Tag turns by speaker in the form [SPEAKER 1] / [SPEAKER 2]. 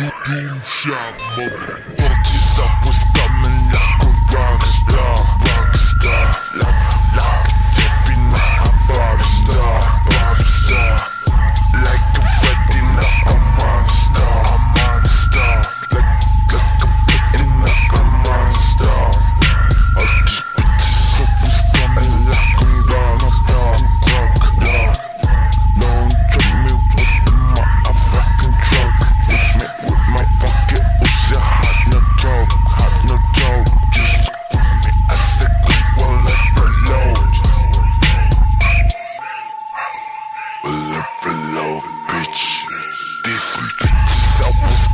[SPEAKER 1] Doom shot motherfuckers. Let's go.